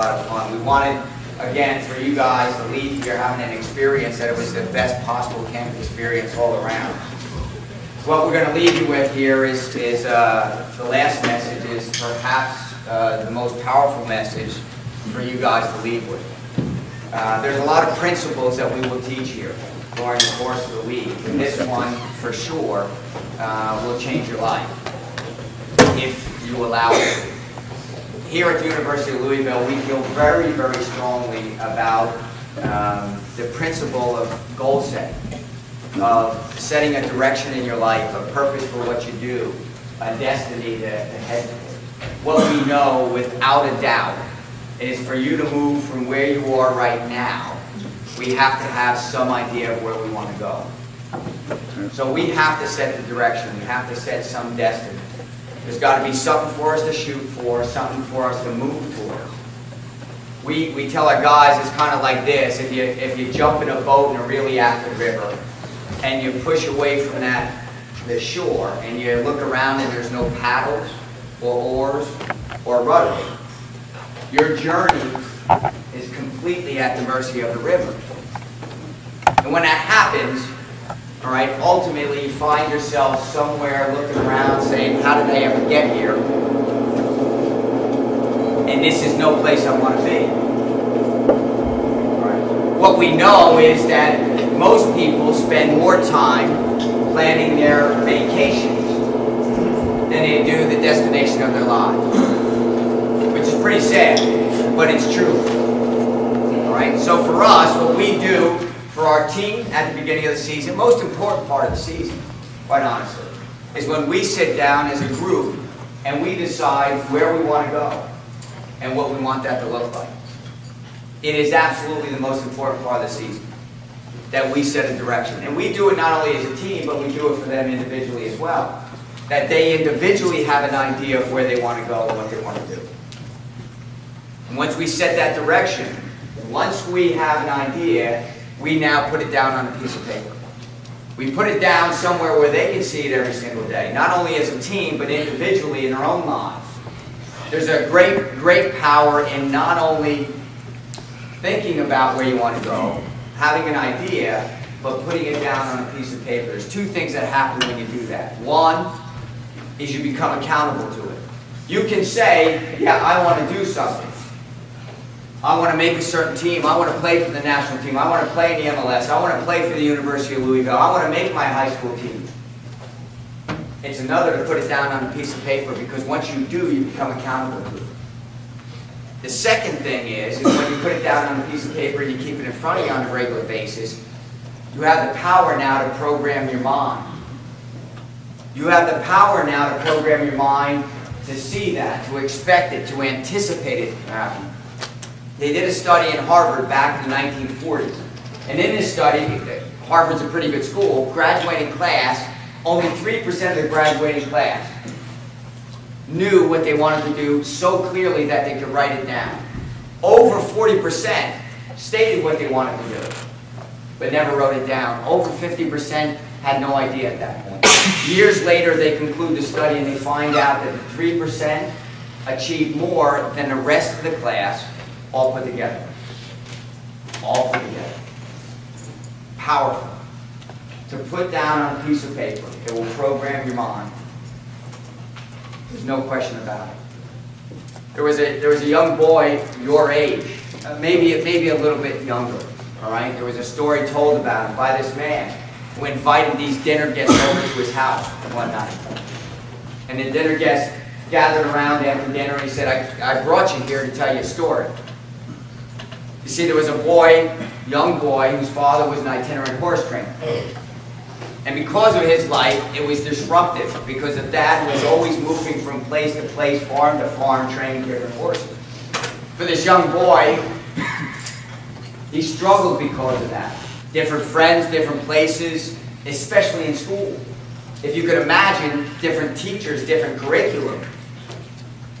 We wanted, again, for you guys to leave here having an experience that it was the best possible camp experience all around. What we're going to leave you with here is, is uh, the last message is perhaps uh, the most powerful message for you guys to leave with. Uh, there's a lot of principles that we will teach here during the course of the week. And this one, for sure, uh, will change your life if you allow it. Here at the University of Louisville, we feel very, very strongly about um, the principle of goal setting of setting a direction in your life, a purpose for what you do, a destiny to, to head to. What we know without a doubt is for you to move from where you are right now, we have to have some idea of where we want to go. So we have to set the direction. We have to set some destiny. There's got to be something for us to shoot for, something for us to move toward. We, we tell our guys it's kind of like this. If you, if you jump in a boat in a really active river, and you push away from that, the shore, and you look around and there's no paddles or oars or rudder, your journey is completely at the mercy of the river. And when that happens, all right, ultimately you find yourself somewhere looking around saying, how did I ever get here? And this is no place I want to be. What we know is that most people spend more time planning their vacations than they do the destination of their lives. Which is pretty sad, but it's true. Alright, so for us, what we do for our team at the beginning of the season, most important part of the season, quite honestly, is when we sit down as a group and we decide where we want to go and what we want that to look like. It is absolutely the most important part of the season that we set a direction. And we do it not only as a team, but we do it for them individually as well. That they individually have an idea of where they want to go and what they want to do. And once we set that direction, once we have an idea, we now put it down on a piece of paper. We put it down somewhere where they can see it every single day, not only as a team, but individually in their own lives. There's a great, great power in not only thinking about where you want to go, having an idea, but putting it down on a piece of paper. There's two things that happen when you do that. One is you become accountable to it. You can say, yeah, I want to do something. I want to make a certain team. I want to play for the national team. I want to play in the MLS. I want to play for the University of Louisville. I want to make my high school team. It's another to put it down on a piece of paper because once you do, you become accountable to it. The second thing is, is when you put it down on a piece of paper and you keep it in front of you on a regular basis, you have the power now to program your mind. You have the power now to program your mind to see that, to expect it, to anticipate it happening. They did a study in Harvard back in the 1940s. And in this study, Harvard's a pretty good school, graduating class, only 3% of the graduating class knew what they wanted to do so clearly that they could write it down. Over 40% stated what they wanted to do, but never wrote it down. Over 50% had no idea at that point. Years later, they conclude the study and they find out that the 3% achieved more than the rest of the class all put together. All put together. Powerful. To put down on a piece of paper, it will program your mind there's no question about it. There was a, there was a young boy your age, uh, maybe, maybe a little bit younger, all right? There was a story told about him by this man who invited these dinner guests over to his house one night. And the dinner guests gathered around after dinner and he said, I, I brought you here to tell you a story. You see, there was a boy, young boy, whose father was an itinerant horse trainer. And because of his life, it was disruptive because the dad was always moving from place to place, farm to farm, training different horses. For this young boy, he struggled because of that. Different friends, different places, especially in school. If you could imagine different teachers, different curriculum,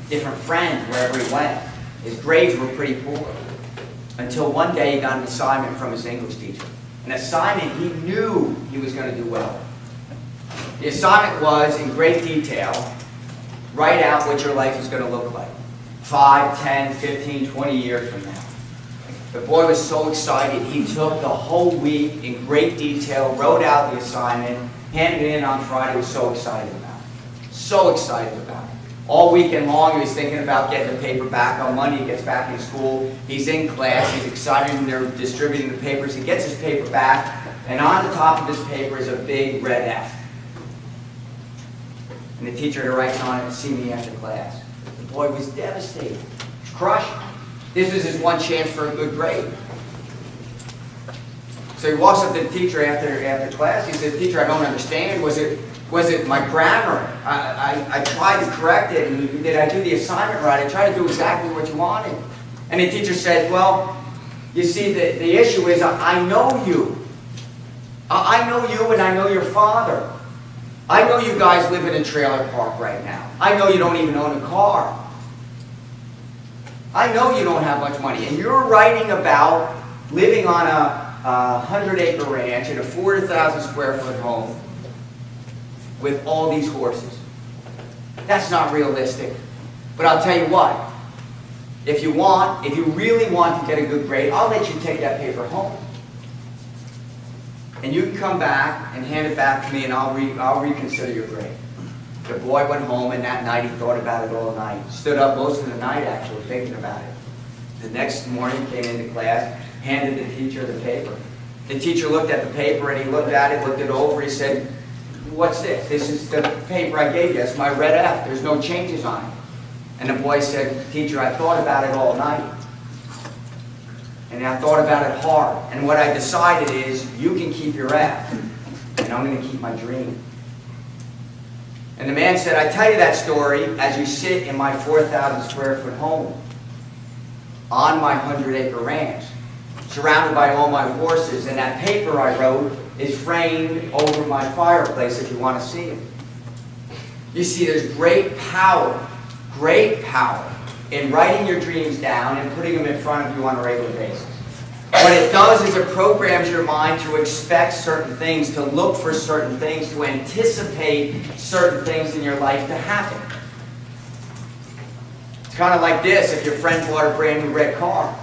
different friends wherever he went. His grades were pretty poor. Until one day he got an assignment from his English teacher. an assignment he knew he was going to do well. The assignment was, in great detail, write out what your life is going to look like. 5, 10, 15, 20 years from now. The boy was so excited, he took the whole week in great detail, wrote out the assignment, handed it in on Friday, was so excited about it. So excited about it. All weekend long, he was thinking about getting the paper back. On Monday, he gets back in school. He's in class. He's excited, and they're distributing the papers. He gets his paper back, and on the top of his paper is a big red F. And the teacher writes on it, see me after class. The boy was devastated, crushed. This was his one chance for a good grade. So he walks up to the teacher after, after class. He says, teacher, I don't understand. Was it, was it my grammar? I, I, I tried to correct it. And did I do the assignment right? I tried to do exactly what you wanted. And the teacher said, well, you see, the, the issue is I know you. I know you and I know your father. I know you guys live in a trailer park right now. I know you don't even own a car. I know you don't have much money. And you're writing about living on a, a 100 acre ranch in a 4,000 square foot home with all these horses. That's not realistic. But I'll tell you what. If you want, if you really want to get a good grade, I'll let you take that paper home. And you can come back and hand it back to me and I'll, re I'll reconsider your grade. The boy went home and that night he thought about it all night. Stood up most of the night actually thinking about it. The next morning came into class, handed the teacher the paper. The teacher looked at the paper and he looked at it, looked it over, he said, what's this? This is the paper I gave you. It's my red F. There's no changes on it. And the boy said, teacher, I thought about it all night. And I thought about it hard. And what I decided is, you can keep your F, and I'm going to keep my dream. And the man said, I tell you that story as you sit in my 4,000 square foot home, on my 100 acre ranch, surrounded by all my horses, and that paper I wrote is framed over my fireplace if you want to see it. You see, there's great power, great power in writing your dreams down and putting them in front of you on a regular basis. What it does is it programs your mind to expect certain things, to look for certain things, to anticipate certain things in your life to happen. It's kind of like this if your friend bought a brand new red car.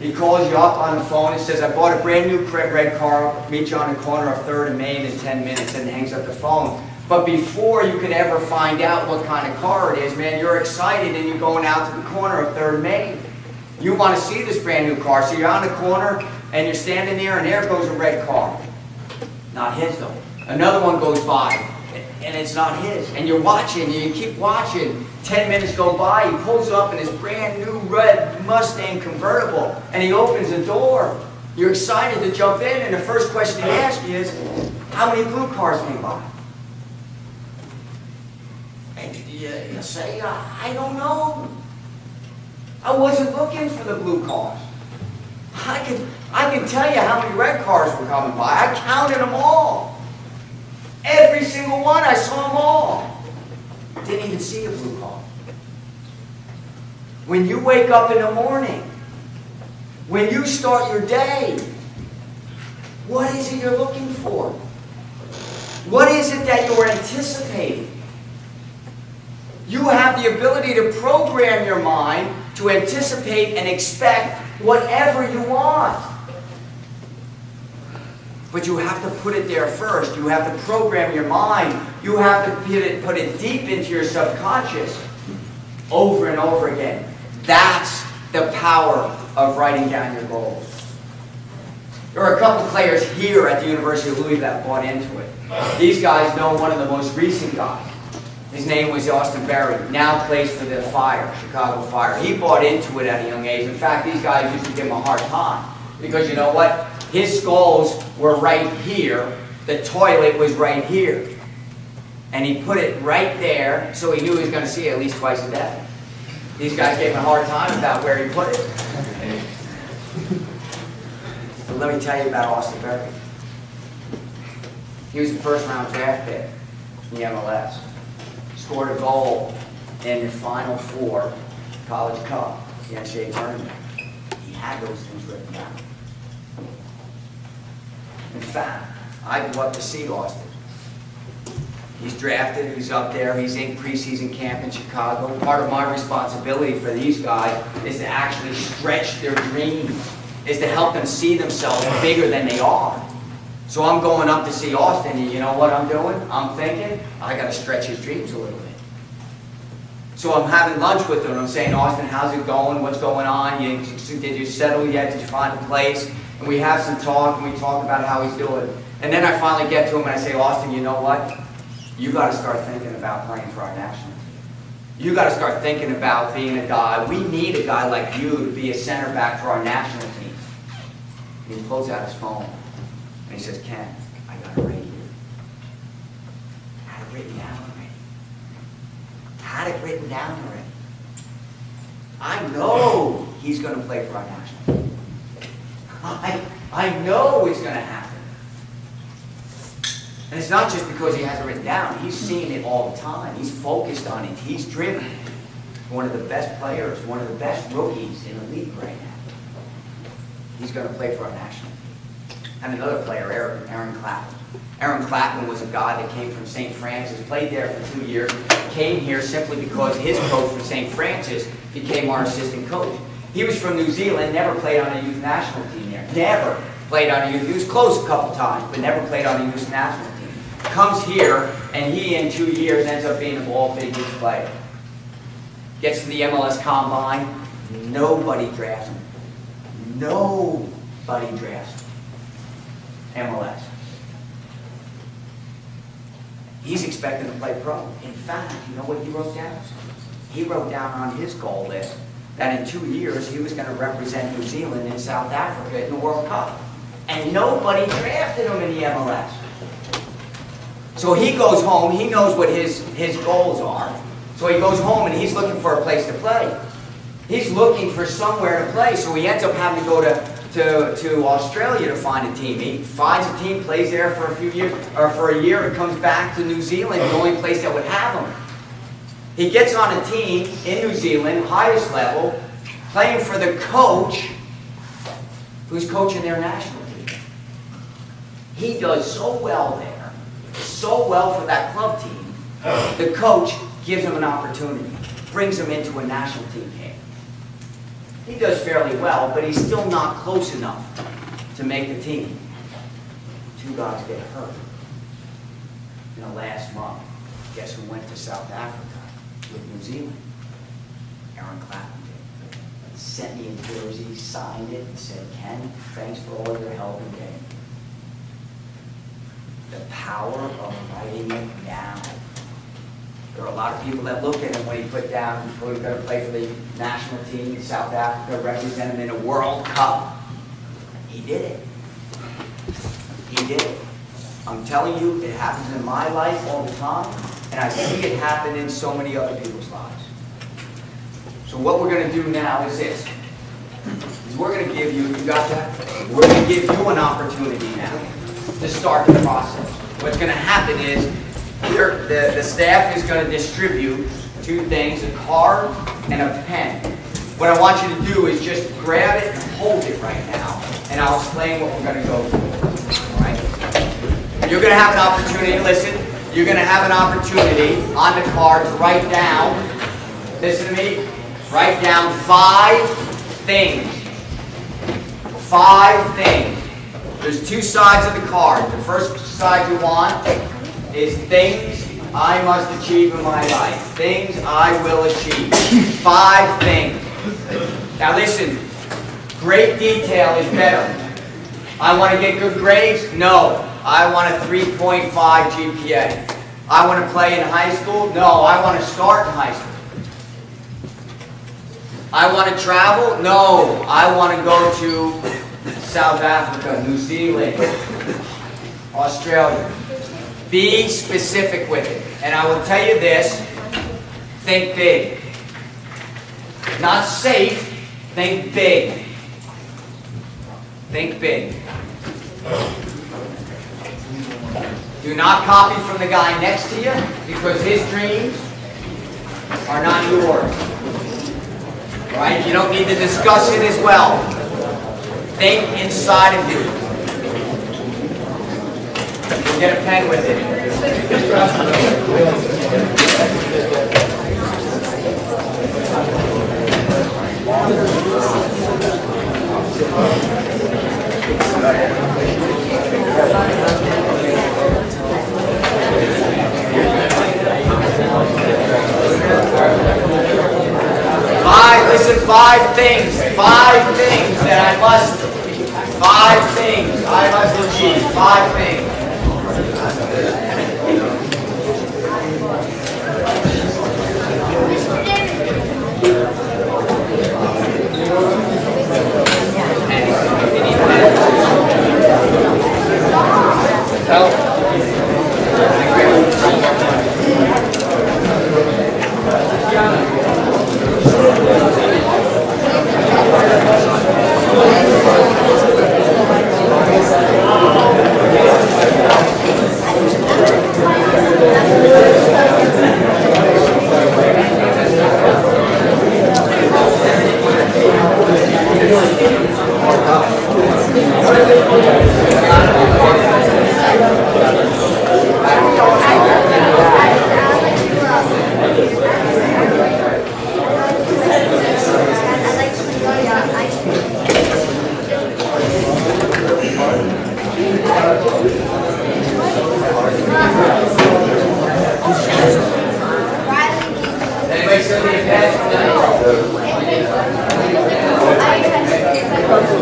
He calls you up on the phone and says, I bought a brand new red car, meet you on the corner of 3rd and Main in 10 minutes, and hangs up the phone. But before you could ever find out what kind of car it is, man, you're excited and you're going out to the corner of 3rd and Main. You want to see this brand new car, so you're on the corner and you're standing there and there goes a red car. Not his though. Another one goes by and it's not his. And you're watching and you keep watching. Ten minutes go by, he pulls up in his brand new red Mustang convertible and he opens the door. You're excited to jump in and the first question he asks you is, how many blue cars came by? And you, you say, I don't know. I wasn't looking for the blue cars. I can, I can tell you how many red cars were coming by. I counted them all. Every single one, I saw them all. Didn't even see a blue car. When you wake up in the morning, when you start your day, what is it you're looking for? What is it that you're anticipating? You have the ability to program your mind to anticipate and expect whatever you want. But you have to put it there first. You have to program your mind. You have to put it, put it deep into your subconscious over and over again. That's the power of writing down your goals. There are a couple players here at the University of Louisville that bought into it. These guys know one of the most recent guys. His name was Austin Berry, now plays for the Fire, Chicago Fire. He bought into it at a young age. In fact, these guys used to give him a hard time. Because you know what? His goals were right here. The toilet was right here. And he put it right there, so he knew he was going to see it at least twice a day. These guys gave him a hard time about where he put it. But let me tell you about Austin Berry. He was the first round draft pick in the MLS scored a goal in the Final Four College Cup, the NCAA tournament. He had those things written down. In fact, I go up to see Austin. He's drafted, he's up there, he's in preseason camp in Chicago. Part of my responsibility for these guys is to actually stretch their dreams, is to help them see themselves bigger than they are. So I'm going up to see Austin, and you know what I'm doing? I'm thinking, I gotta stretch his dreams a little bit. So I'm having lunch with him, I'm saying, Austin, how's it going? What's going on? You, did you settle yet? Did you find a place? And we have some talk, and we talk about how he's doing. And then I finally get to him, and I say, Austin, you know what? You gotta start thinking about playing for our national team. You gotta start thinking about being a guy. We need a guy like you to be a center back for our national team. And he pulls out his phone. And he says, Ken, I got it right here. Had it written down already. Had it written down already. I know he's going to play for our national team. I, I know it's going to happen. And it's not just because he has it written down. He's seeing it all the time. He's focused on it. He's driven. One of the best players, one of the best rookies in the league right now. He's going to play for our national team and another player, Aaron, Aaron Clapham. Aaron Clapham was a guy that came from St. Francis, played there for two years, came here simply because his coach from St. Francis became our assistant coach. He was from New Zealand, never played on a youth national team there. Never played on a youth. He was close a couple times, but never played on a youth national team. Comes here, and he in two years ends up being a ball youth player. Gets to the MLS Combine, nobody drafts him. Nobody drafts him. MLS. He's expecting to play pro. In fact, you know what he wrote down? He wrote down on his goal list that in two years he was going to represent New Zealand in South Africa in the World Cup. And nobody drafted him in the MLS. So he goes home, he knows what his, his goals are. So he goes home and he's looking for a place to play. He's looking for somewhere to play, so he ends up having to go to to, to Australia to find a team. He finds a team, plays there for a few years, or for a year, and comes back to New Zealand, the only place that would have him. He gets on a team in New Zealand, highest level, playing for the coach who's coaching their national team. He does so well there, so well for that club team, the coach gives him an opportunity, brings him into a national team game. He does fairly well, but he's still not close enough to make the team. Two guys get hurt in the last month. Guess who went to South Africa with New Zealand? Aaron Clapham did. Sent me a jersey, signed it, and said, Ken, thanks for all your help in game. The power of writing it down. There are a lot of people that look at him when he put down he's going to play for the national team in South Africa, represent him in a World Cup. He did it. He did it. I'm telling you, it happens in my life all the time, and I see it happen in so many other people's lives. So what we're going to do now is this. Is we're going to give you, you got that? We're going to give you an opportunity now to start the process. What's going to happen is the, the staff is going to distribute two things, a card and a pen. What I want you to do is just grab it and hold it right now, and I'll explain what we're going to go through. You're going to have an opportunity, listen, you're going to have an opportunity on the card to write down, listen to me, write down five things. Five things. There's two sides of the card. The first side you want is things I must achieve in my life. Things I will achieve. Five things. Now listen, great detail is better. I want to get good grades? No. I want a 3.5 GPA. I want to play in high school? No. I want to start in high school. I want to travel? No. I want to go to South Africa, New Zealand, Australia. Be specific with it. And I will tell you this, think big. Not safe, think big. Think big. Do not copy from the guy next to you because his dreams are not yours. Right? You don't need to discuss it as well. Think inside of you. Get a pen with it. Five, listen, five things, five things that I must, five things I must achieve, five things.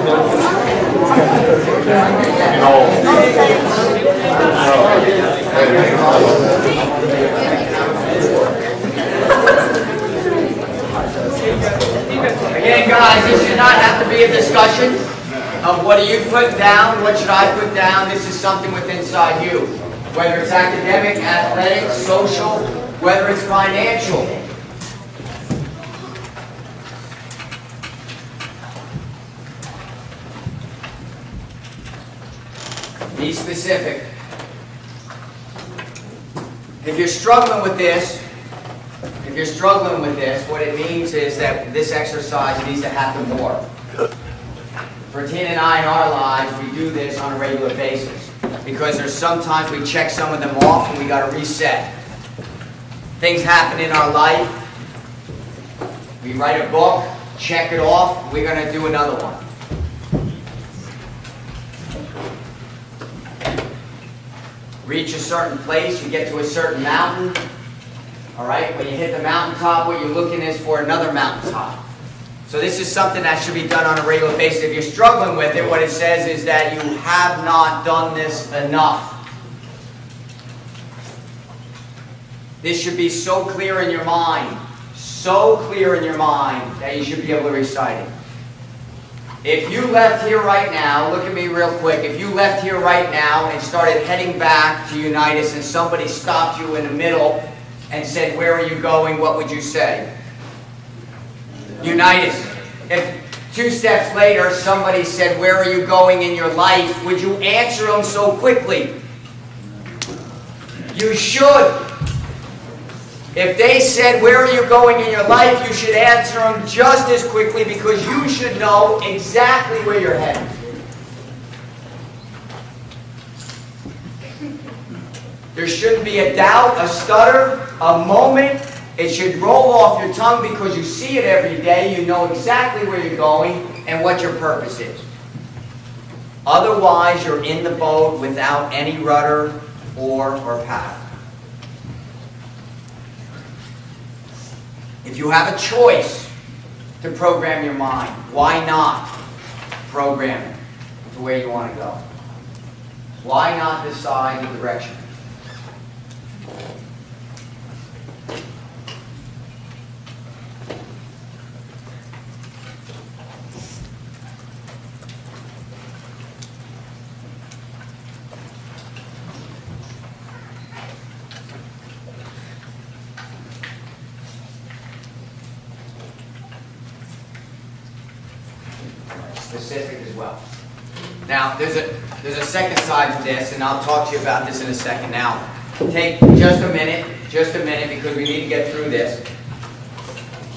Again, guys, this should not have to be a discussion of what are you putting down, what should I put down. This is something within inside you. Whether it's academic, athletic, social, whether it's financial. Be specific. If you're struggling with this, if you're struggling with this, what it means is that this exercise needs to happen more. For Tina and I in our lives, we do this on a regular basis. Because there's sometimes we check some of them off and we got to reset. Things happen in our life. We write a book, check it off, we're going to do another one. Reach a certain place, you get to a certain mountain, all right, when you hit the mountaintop, what you're looking is for another mountaintop. So this is something that should be done on a regular basis. If you're struggling with it, what it says is that you have not done this enough. This should be so clear in your mind, so clear in your mind that you should be able to recite it. If you left here right now, look at me real quick. If you left here right now and started heading back to Unitas and somebody stopped you in the middle and said, where are you going, what would you say? Unitas. If two steps later somebody said, where are you going in your life, would you answer them so quickly? You should. If they said, where are you going in your life, you should answer them just as quickly because you should know exactly where you're headed. There shouldn't be a doubt, a stutter, a moment. It should roll off your tongue because you see it every day. You know exactly where you're going and what your purpose is. Otherwise, you're in the boat without any rudder or, or path. If you have a choice to program your mind, why not program it to where you want to go? Why not decide the direction? specific as well. Now, there's a, there's a to this, and I'll talk to you about this in a second. Now, take just a minute, just a minute, because we need to get through this.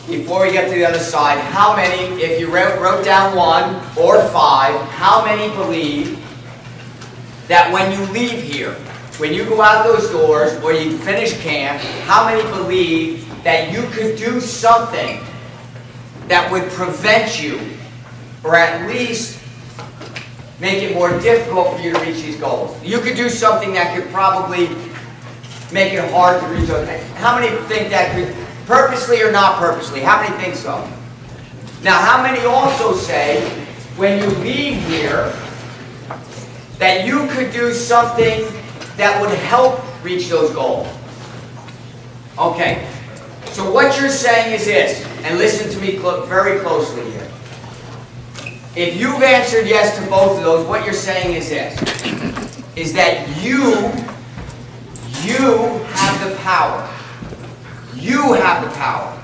Before we get to the other side, how many, if you wrote, wrote down one or five, how many believe that when you leave here, when you go out those doors or you finish camp, how many believe that you could do something that would prevent you, or at least make it more difficult for you to reach these goals? You could do something that could probably make it hard to reach those. How many think that could, purposely or not purposely, how many think so? Now, how many also say, when you leave here, that you could do something that would help reach those goals? Okay, so what you're saying is this, and listen to me clo very closely here. If you've answered yes to both of those, what you're saying is this, is that you, you have the power. You have the power.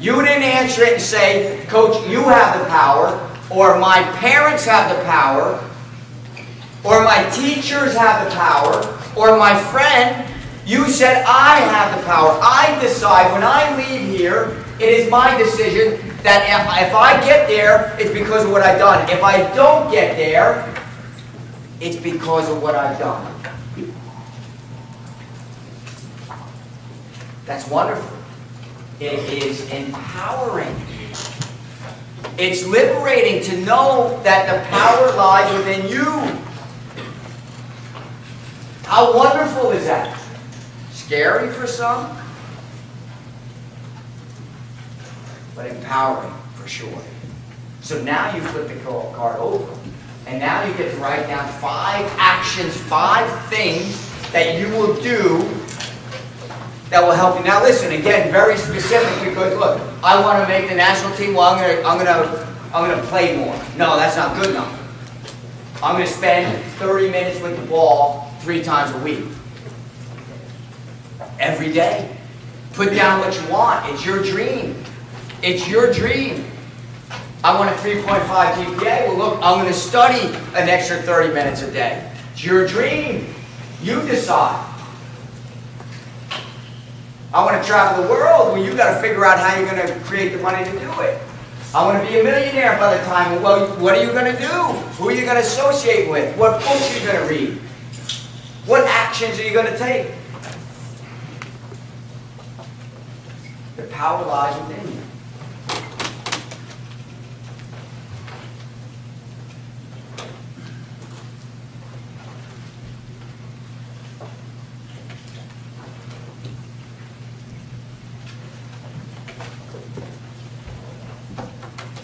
You didn't answer it and say, Coach, you have the power, or my parents have the power, or my teachers have the power, or my friend. You said, I have the power. I decide when I leave here, it is my decision that if, if I get there, it's because of what I've done. If I don't get there, it's because of what I've done. That's wonderful. It is empowering. It's liberating to know that the power lies within you. How wonderful is that? Scary for some, but empowering for sure. So now you flip the card over, and now you get to write down five actions, five things that you will do that will help you. Now listen, again, very specific because look, I want to make the national team. Well, I'm gonna, I'm gonna, I'm gonna play more. No, that's not good enough. I'm gonna spend 30 minutes with the ball three times a week. Every day. Put down what you want. It's your dream. It's your dream. I want a 3.5 GPA. Well, look, I'm going to study an extra 30 minutes a day. It's your dream. You decide. I want to travel the world. Well, you've got to figure out how you're going to create the money to do it. I want to be a millionaire by the time. Well, what are you going to do? Who are you going to associate with? What books are you going to read? What actions are you going to take? The power lies within you.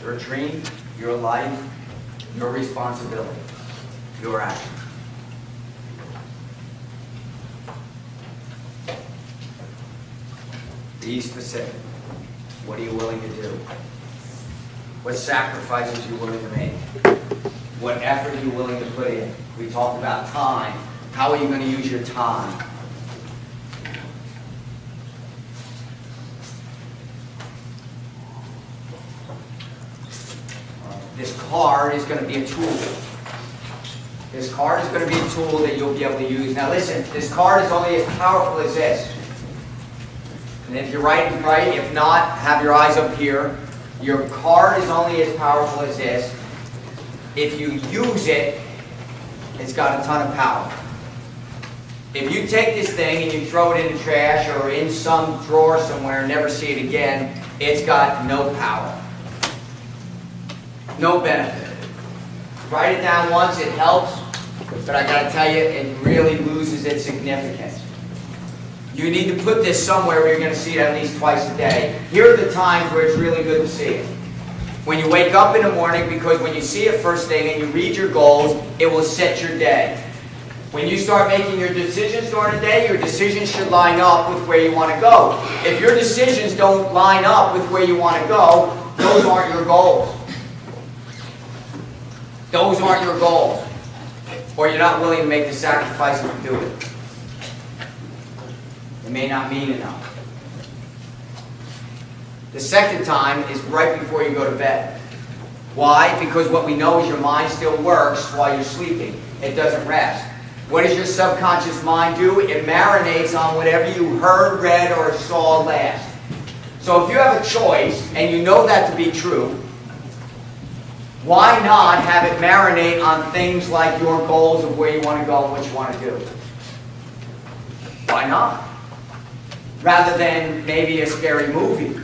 Your dream, your life, your responsibility, your action. Be specific. What are you willing to do? What sacrifices are you willing to make? What effort are you willing to put in? We talked about time. How are you going to use your time? This card is going to be a tool. This card is going to be a tool that you'll be able to use. Now listen, this card is only as powerful as this. And if you're right, right. If not, have your eyes up here. Your card is only as powerful as this. If you use it, it's got a ton of power. If you take this thing and you throw it in the trash or in some drawer somewhere and never see it again, it's got no power. No benefit. Write it down once, it helps, but I gotta tell you, it really loses its significance. You need to put this somewhere where you're to see it at least twice a day. Here are the times where it's really good to see it. When you wake up in the morning, because when you see it first thing and you read your goals, it will set your day. When you start making your decisions during the day, your decisions should line up with where you want to go. If your decisions don't line up with where you want to go, those aren't your goals. Those aren't your goals. Or you're not willing to make the sacrifices to do it. It may not mean enough. The second time is right before you go to bed. Why? Because what we know is your mind still works while you're sleeping. It doesn't rest. What does your subconscious mind do? It marinates on whatever you heard, read, or saw last. So if you have a choice, and you know that to be true, Why not have it marinate on things like your goals of where you want to go and what you want to do? Why not? Rather than maybe a scary movie,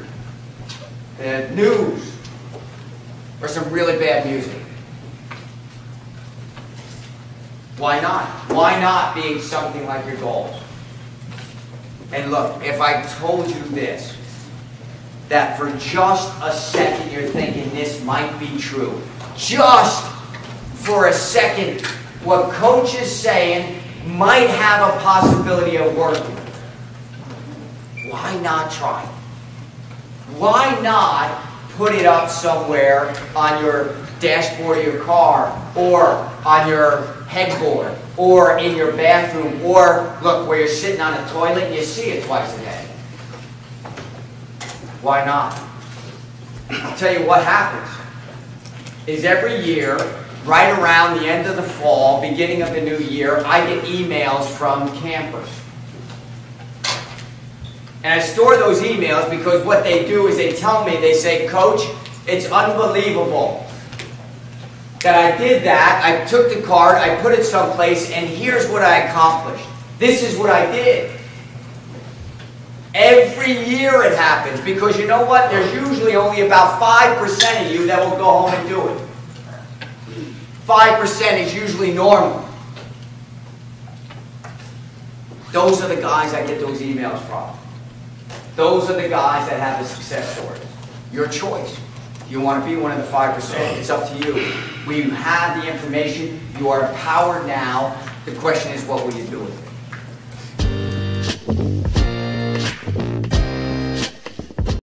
the news, or some really bad music. Why not? Why not being something like your goals? And look, if I told you this, that for just a second you're thinking this might be true, just for a second, what coach is saying might have a possibility of working. Why not try? Why not put it up somewhere on your dashboard of your car or on your headboard or in your bathroom or look where you're sitting on a toilet and you see it twice a day? Why not? I'll tell you what happens is every year, right around the end of the fall, beginning of the new year, I get emails from campers. And I store those emails because what they do is they tell me, they say, Coach, it's unbelievable that I did that. I took the card, I put it someplace, and here's what I accomplished. This is what I did. Every year it happens because you know what? There's usually only about 5% of you that will go home and do it. 5% is usually normal. Those are the guys I get those emails from. Those are the guys that have the success stories. Your choice. You want to be one of the 5%, it's up to you. We have the information, you are empowered now. The question is, what will you do with it?